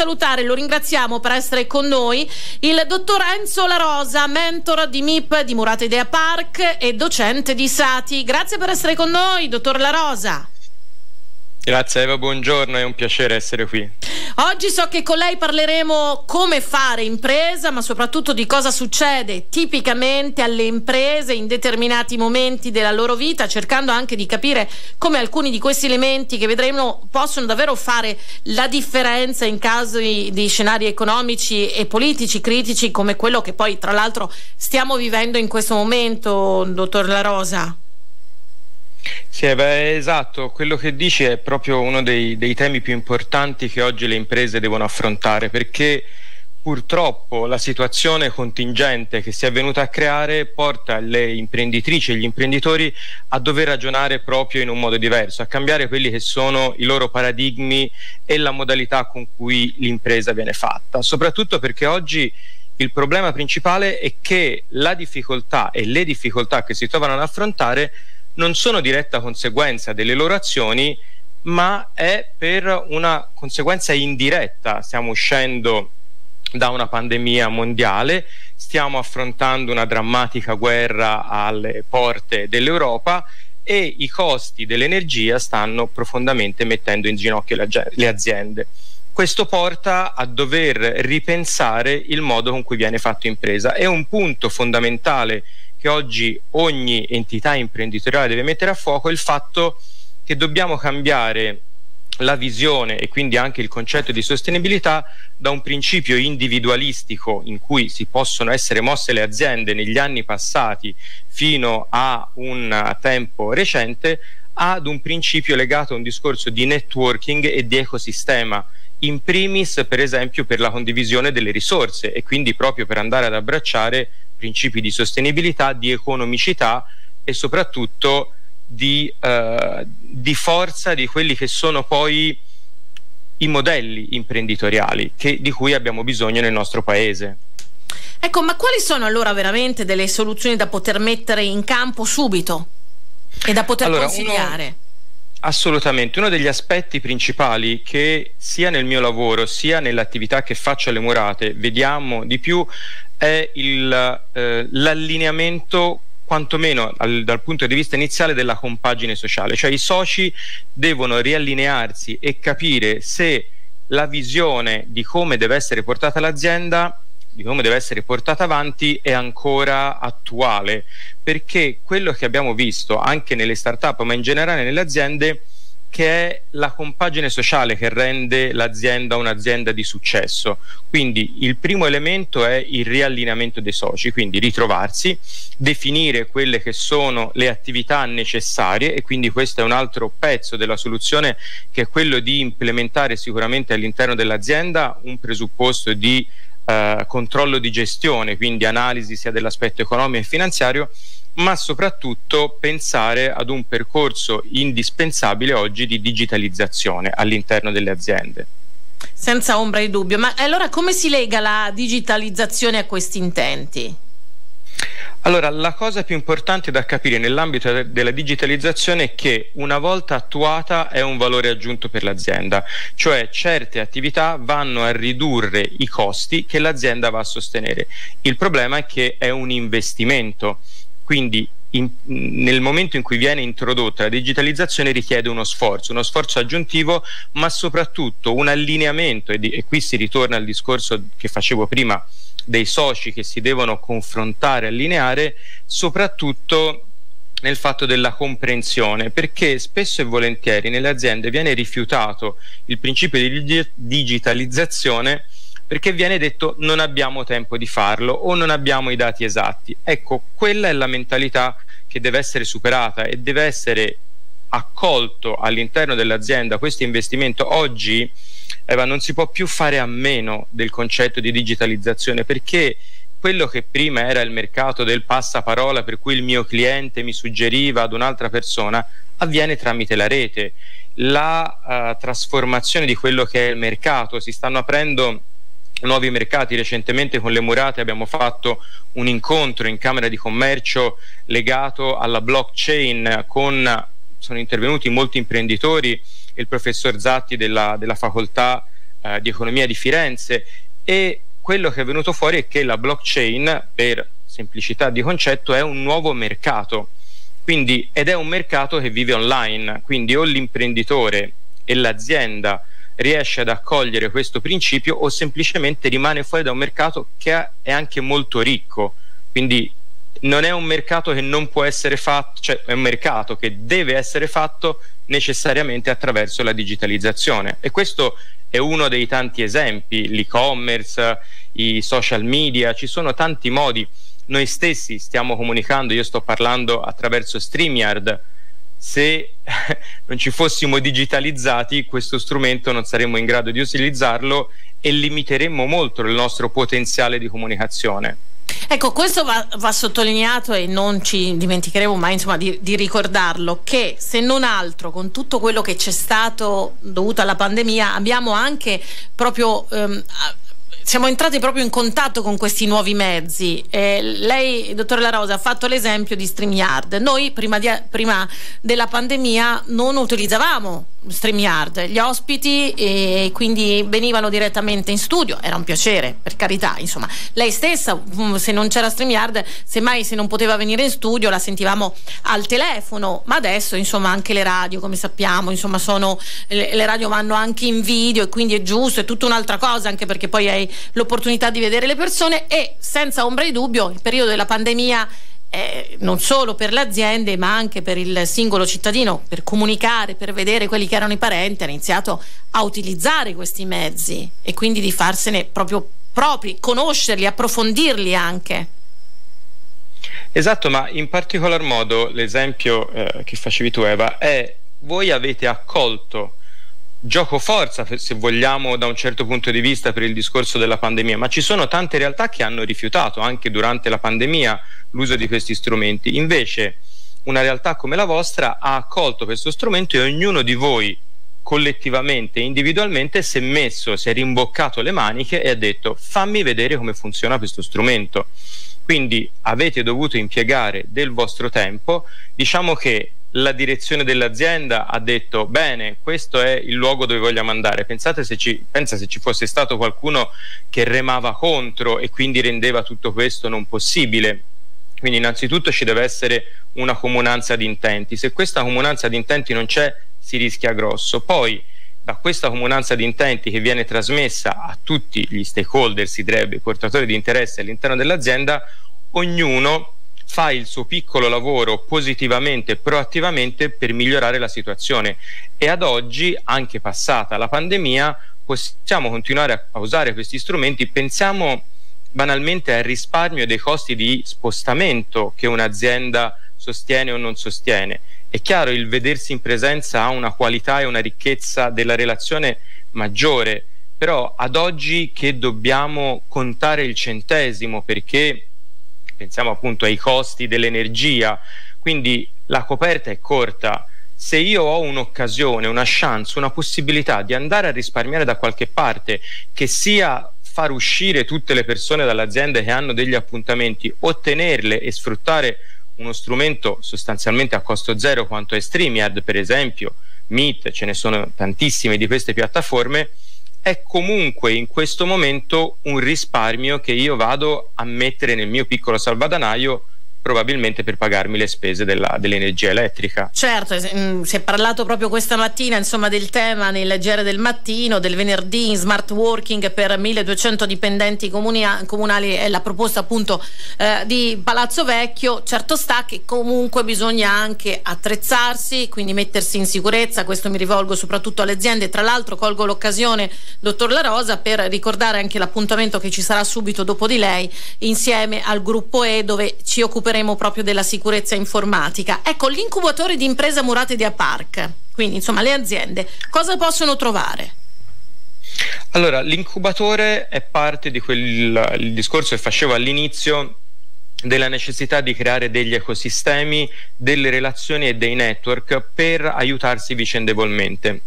salutare, lo ringraziamo per essere con noi, il dottor Enzo La Rosa, mentor di MIP di Murata Idea Park e docente di Sati. Grazie per essere con noi, dottor La Rosa. Grazie Eva, buongiorno, è un piacere essere qui. Oggi so che con lei parleremo come fare impresa, ma soprattutto di cosa succede tipicamente alle imprese in determinati momenti della loro vita, cercando anche di capire come alcuni di questi elementi che vedremo possono davvero fare la differenza in caso di scenari economici e politici critici come quello che poi tra l'altro stiamo vivendo in questo momento, dottor La Rosa. Sì, beh, esatto, quello che dici è proprio uno dei, dei temi più importanti che oggi le imprese devono affrontare perché purtroppo la situazione contingente che si è venuta a creare porta le imprenditrici e gli imprenditori a dover ragionare proprio in un modo diverso, a cambiare quelli che sono i loro paradigmi e la modalità con cui l'impresa viene fatta, soprattutto perché oggi il problema principale è che la difficoltà e le difficoltà che si trovano ad affrontare non sono diretta conseguenza delle loro azioni, ma è per una conseguenza indiretta. Stiamo uscendo da una pandemia mondiale, stiamo affrontando una drammatica guerra alle porte dell'Europa e i costi dell'energia stanno profondamente mettendo in ginocchio le aziende. Questo porta a dover ripensare il modo con cui viene fatto impresa. È un punto fondamentale che oggi ogni entità imprenditoriale deve mettere a fuoco è il fatto che dobbiamo cambiare la visione e quindi anche il concetto di sostenibilità da un principio individualistico in cui si possono essere mosse le aziende negli anni passati fino a un tempo recente ad un principio legato a un discorso di networking e di ecosistema in primis per esempio per la condivisione delle risorse e quindi proprio per andare ad abbracciare principi di sostenibilità, di economicità e soprattutto di, eh, di forza di quelli che sono poi i modelli imprenditoriali che, di cui abbiamo bisogno nel nostro paese. Ecco, ma quali sono allora veramente delle soluzioni da poter mettere in campo subito e da poter allora, consigliare? Uno, assolutamente, uno degli aspetti principali che sia nel mio lavoro sia nell'attività che faccio alle murate vediamo di più è eh, l'allineamento quantomeno al, dal punto di vista iniziale della compagine sociale, cioè i soci devono riallinearsi e capire se la visione di come deve essere portata l'azienda di come deve essere portata avanti è ancora attuale. Perché quello che abbiamo visto anche nelle start-up ma in generale nelle aziende che è la compagine sociale che rende l'azienda un'azienda di successo. Quindi il primo elemento è il riallineamento dei soci, quindi ritrovarsi, definire quelle che sono le attività necessarie e quindi questo è un altro pezzo della soluzione che è quello di implementare sicuramente all'interno dell'azienda un presupposto di eh, controllo di gestione, quindi analisi sia dell'aspetto economico e finanziario ma soprattutto pensare ad un percorso indispensabile oggi di digitalizzazione all'interno delle aziende. Senza ombra di dubbio, ma allora come si lega la digitalizzazione a questi intenti? Allora, la cosa più importante da capire nell'ambito della digitalizzazione è che una volta attuata è un valore aggiunto per l'azienda, cioè certe attività vanno a ridurre i costi che l'azienda va a sostenere. Il problema è che è un investimento quindi in, nel momento in cui viene introdotta la digitalizzazione richiede uno sforzo, uno sforzo aggiuntivo, ma soprattutto un allineamento, e, di, e qui si ritorna al discorso che facevo prima dei soci che si devono confrontare, allineare, soprattutto nel fatto della comprensione, perché spesso e volentieri nelle aziende viene rifiutato il principio di digitalizzazione perché viene detto non abbiamo tempo di farlo o non abbiamo i dati esatti. Ecco, quella è la mentalità che deve essere superata e deve essere accolto all'interno dell'azienda questo investimento. Oggi Eva, non si può più fare a meno del concetto di digitalizzazione perché quello che prima era il mercato del passaparola per cui il mio cliente mi suggeriva ad un'altra persona avviene tramite la rete. La uh, trasformazione di quello che è il mercato si stanno aprendo nuovi mercati. Recentemente con le Murate abbiamo fatto un incontro in Camera di Commercio legato alla blockchain con sono intervenuti molti imprenditori il professor Zatti della, della facoltà eh, di Economia di Firenze e quello che è venuto fuori è che la blockchain, per semplicità di concetto, è un nuovo mercato. Quindi, ed è un mercato che vive online, quindi o l'imprenditore e l'azienda riesce ad accogliere questo principio o semplicemente rimane fuori da un mercato che è anche molto ricco. Quindi non è un mercato che non può essere fatto, cioè è un mercato che deve essere fatto necessariamente attraverso la digitalizzazione. E questo è uno dei tanti esempi, l'e-commerce, i social media, ci sono tanti modi. Noi stessi stiamo comunicando, io sto parlando attraverso StreamYard, se non ci fossimo digitalizzati questo strumento non saremmo in grado di utilizzarlo e limiteremmo molto il nostro potenziale di comunicazione. Ecco, questo va, va, sottolineato e non ci dimenticheremo mai insomma, di, di, ricordarlo, che se non altro con tutto quello che c'è stato dovuto alla pandemia abbiamo anche proprio ehm, siamo entrati proprio in contatto con questi nuovi mezzi. Eh, lei, dottor La Rosa, ha fatto l'esempio di StreamYard. Noi prima, di, prima della pandemia non utilizzavamo StreamYard, gli ospiti e quindi venivano direttamente in studio, era un piacere, per carità, insomma. Lei stessa, mm, se non c'era StreamYard, semmai se non poteva venire in studio la sentivamo al telefono, ma adesso insomma anche le radio, come sappiamo, insomma sono le, le radio vanno anche in video e quindi è giusto, è tutta un'altra cosa, anche perché poi hai l'opportunità di vedere le persone. E senza ombra di dubbio il periodo della pandemia eh, non solo per le aziende ma anche per il singolo cittadino per comunicare, per vedere quelli che erano i parenti, ha iniziato a utilizzare questi mezzi e quindi di farsene proprio propri, conoscerli, approfondirli anche. Esatto, ma in particolar modo l'esempio eh, che facevi tu Eva è voi avete accolto gioco forza, se vogliamo, da un certo punto di vista per il discorso della pandemia, ma ci sono tante realtà che hanno rifiutato anche durante la pandemia l'uso di questi strumenti. Invece una realtà come la vostra ha accolto questo strumento e ognuno di voi collettivamente, individualmente, si è messo, si è rimboccato le maniche e ha detto fammi vedere come funziona questo strumento. Quindi avete dovuto impiegare del vostro tempo, diciamo che la direzione dell'azienda ha detto bene, questo è il luogo dove vogliamo andare. Pensate se ci, pensa se ci fosse stato qualcuno che remava contro e quindi rendeva tutto questo non possibile. Quindi innanzitutto ci deve essere una comunanza di intenti. Se questa comunanza di intenti non c'è, si rischia grosso. Poi da questa comunanza di intenti che viene trasmessa a tutti gli stakeholder, si direbbe, i portatori di interesse all'interno dell'azienda, ognuno fa il suo piccolo lavoro positivamente, proattivamente per migliorare la situazione e ad oggi, anche passata la pandemia, possiamo continuare a usare questi strumenti. Pensiamo banalmente al risparmio dei costi di spostamento che un'azienda sostiene o non sostiene. È chiaro, il vedersi in presenza ha una qualità e una ricchezza della relazione maggiore, però ad oggi che dobbiamo contare il centesimo perché pensiamo appunto ai costi dell'energia, quindi la coperta è corta. Se io ho un'occasione, una chance, una possibilità di andare a risparmiare da qualche parte, che sia far uscire tutte le persone dall'azienda che hanno degli appuntamenti, ottenerle e sfruttare uno strumento sostanzialmente a costo zero quanto è StreamYard, per esempio, Meet, ce ne sono tantissime di queste piattaforme, è comunque in questo momento un risparmio che io vado a mettere nel mio piccolo salvadanaio probabilmente per pagarmi le spese della, dell'energia elettrica. Certo, mm, si è parlato proprio questa mattina insomma, del tema nel leggere del mattino, del venerdì in smart working per 1200 dipendenti comunali, è la proposta appunto eh, di Palazzo Vecchio, certo sta che comunque bisogna anche attrezzarsi, quindi mettersi in sicurezza, questo mi rivolgo soprattutto alle aziende, tra l'altro colgo l'occasione, dottor La Rosa, per ricordare anche l'appuntamento che ci sarà subito dopo di lei insieme al gruppo E dove ci occuperemo occuperemo proprio della sicurezza informatica. Ecco, l'incubatore di impresa Murate di Aparc, quindi insomma le aziende, cosa possono trovare? Allora, l'incubatore è parte di quel discorso che facevo all'inizio della necessità di creare degli ecosistemi, delle relazioni e dei network per aiutarsi vicendevolmente.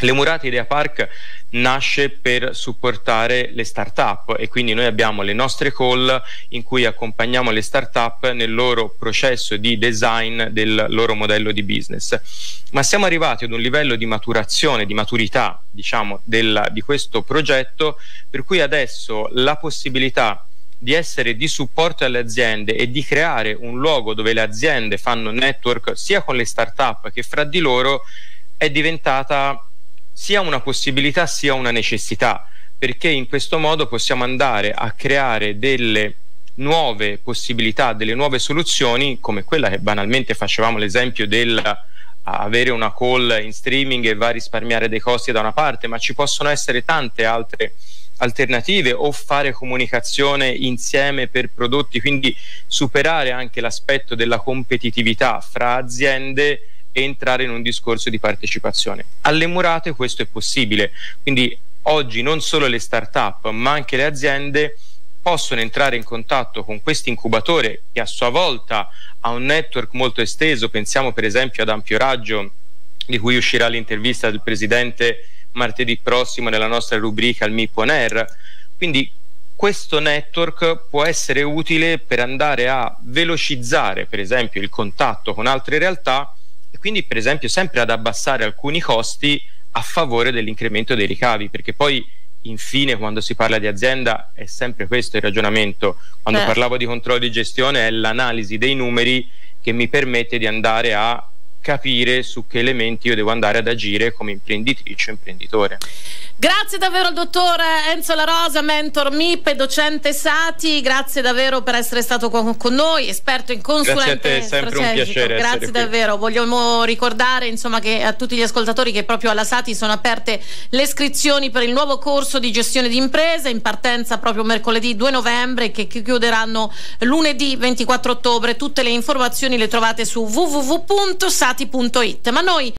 Le Murate Idea Park nasce per supportare le start-up e quindi noi abbiamo le nostre call in cui accompagniamo le start-up nel loro processo di design del loro modello di business. Ma siamo arrivati ad un livello di maturazione, di maturità, diciamo, della, di questo progetto per cui adesso la possibilità di essere di supporto alle aziende e di creare un luogo dove le aziende fanno network sia con le start-up che fra di loro è diventata sia una possibilità sia una necessità, perché in questo modo possiamo andare a creare delle nuove possibilità, delle nuove soluzioni, come quella che banalmente facevamo l'esempio del avere una call in streaming e va a risparmiare dei costi da una parte, ma ci possono essere tante altre alternative o fare comunicazione insieme per prodotti, quindi superare anche l'aspetto della competitività fra aziende entrare in un discorso di partecipazione. Alle murate questo è possibile, quindi oggi non solo le start-up ma anche le aziende possono entrare in contatto con questo incubatore che a sua volta ha un network molto esteso, pensiamo per esempio ad Ampio Raggio di cui uscirà l'intervista del presidente martedì prossimo nella nostra rubrica al MIP On Air. Quindi questo network può essere utile per andare a velocizzare per esempio il contatto con altre realtà e quindi per esempio sempre ad abbassare alcuni costi a favore dell'incremento dei ricavi, perché poi infine quando si parla di azienda è sempre questo il ragionamento. Quando eh. parlavo di controllo di gestione è l'analisi dei numeri che mi permette di andare a capire su che elementi io devo andare ad agire come imprenditrice o imprenditore. Grazie davvero al dottor Enzo La Rosa, mentor MIP e docente Sati, grazie davvero per essere stato con, con noi, esperto in consulenza. Grazie a te, sempre un piacere. Grazie davvero, qui. vogliamo ricordare insomma, che a tutti gli ascoltatori che proprio alla Sati sono aperte le iscrizioni per il nuovo corso di gestione di imprese in partenza proprio mercoledì 2 novembre che chiuderanno lunedì 24 ottobre. Tutte le informazioni le trovate su www.sati.it. Ma noi